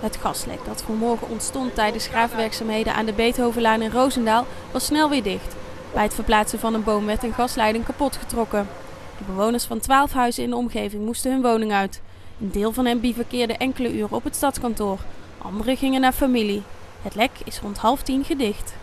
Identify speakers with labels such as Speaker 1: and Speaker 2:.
Speaker 1: Het gaslek dat vanmorgen ontstond tijdens graafwerkzaamheden aan de Beethovenlaan in Roosendaal was snel weer dicht. Bij het verplaatsen van een boom werd een gasleiding kapot getrokken. De bewoners van twaalf huizen in de omgeving moesten hun woning uit. Een deel van hen bivakkeerde enkele uren op het stadskantoor. Anderen gingen naar familie. Het lek is rond half tien gedicht.